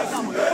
Rasenberg!